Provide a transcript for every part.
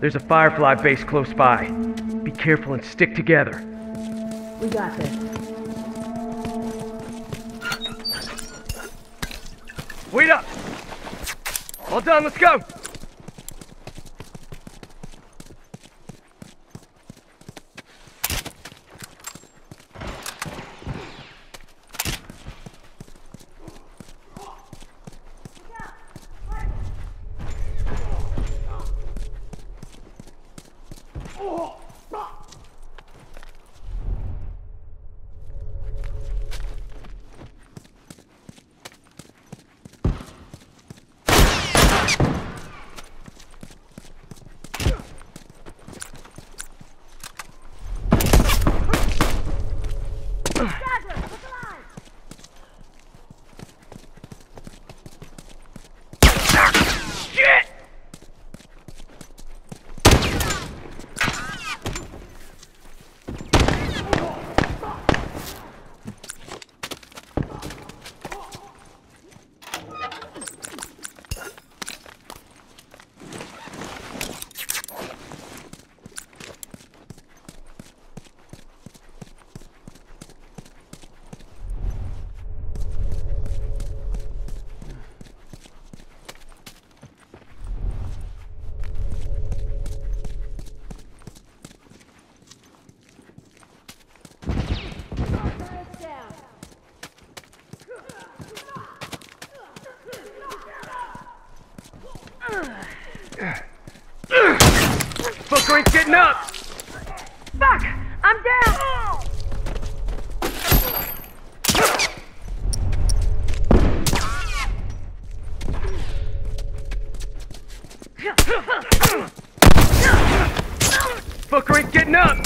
There's a Firefly base close by. Be careful and stick together. We got this. Wait up! All done, let's go! Fucker ain't getting up!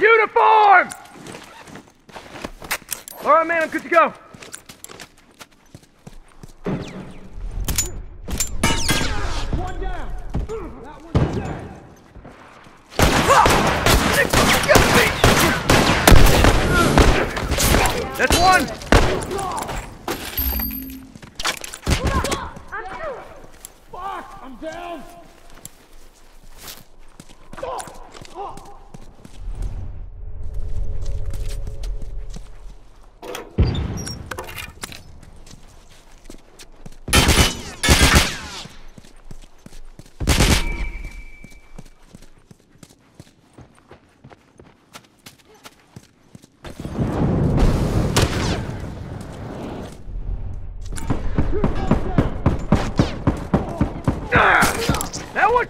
Uniform! Alright, man, I'm good to go. That's one! I'm down!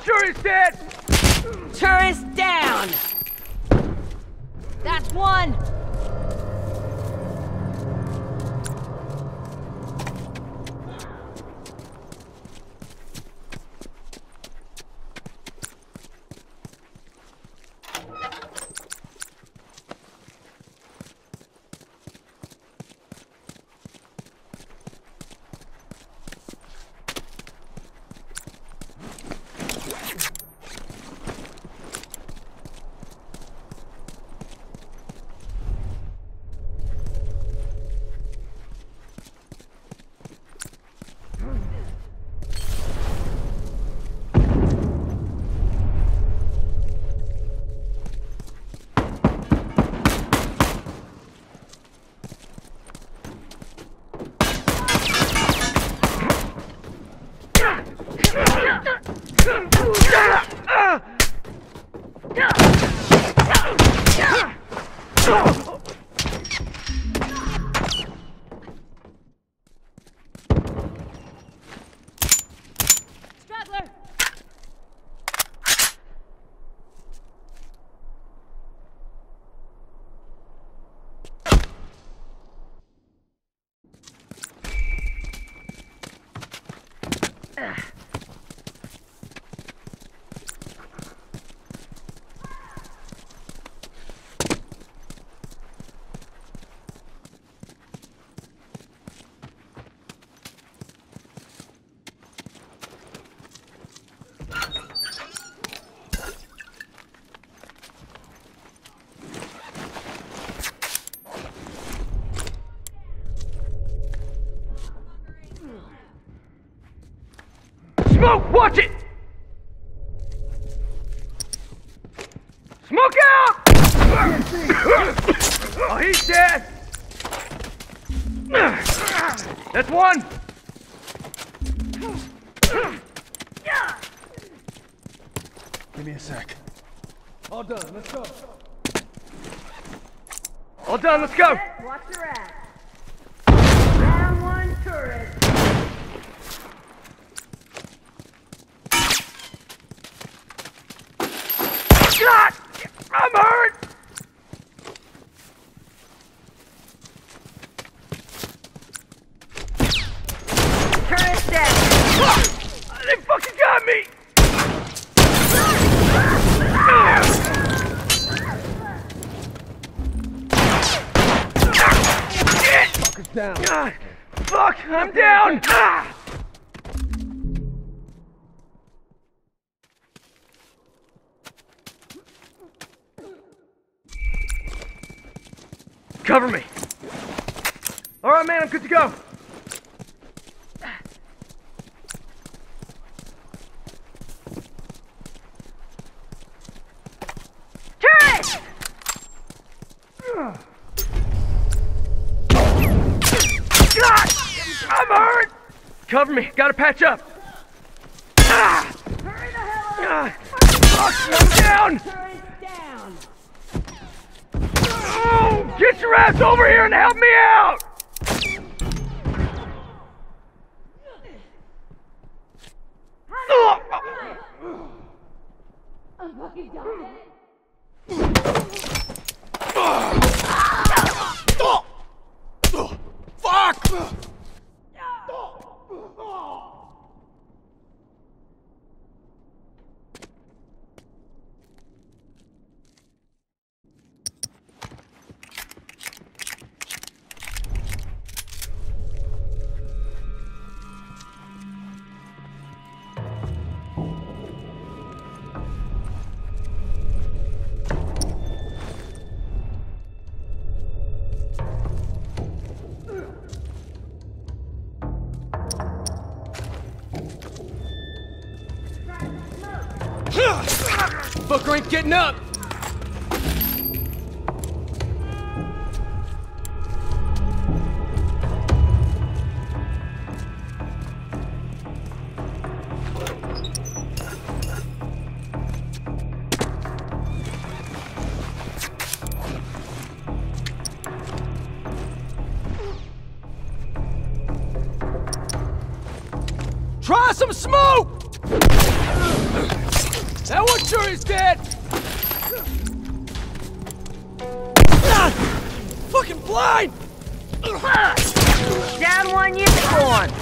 Is dead! Tourist down! That's one! Smoke, watch it! Smoke out! oh, he's dead! That's one! Give me a sec. All done. Let's go. All done, let's go! Watch your ass. Down one turret. God! I'm hurt! Turret down. Ah, they fucking got me! Ah, down. God, fuck, I'm down! Ah! Cover me! Alright, man, I'm good to go! Cover me, gotta patch up! Ah! Hurry the hell up! Ah! Fuck, I'm down! Turret down. Oh, get your ass over here and help me out! Fuck! Fucker ain't getting up! Try some smoke! That one sure is dead! Ah! Fucking blind! Down one unicorn.